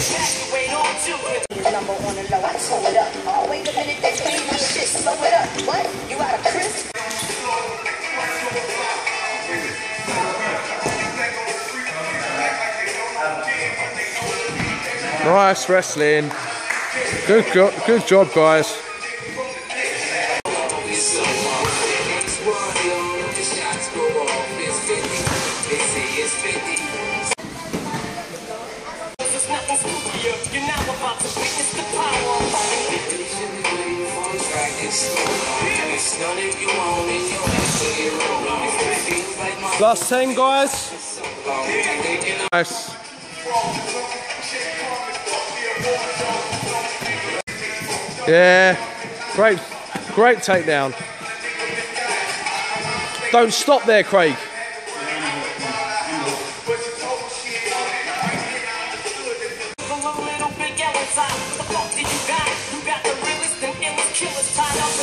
Number low, I wait a minute, that's. Slow it up. What? You out of Nice wrestling. Good, good job, guys. You're now about to witness the power of. Last time, guys. Nice. Yeah, great, great takedown. Don't stop there, Craig.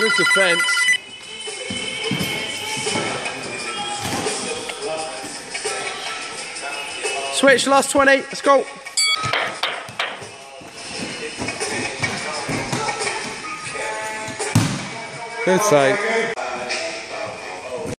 Good defence. Switch, last 20, let's go. Good save.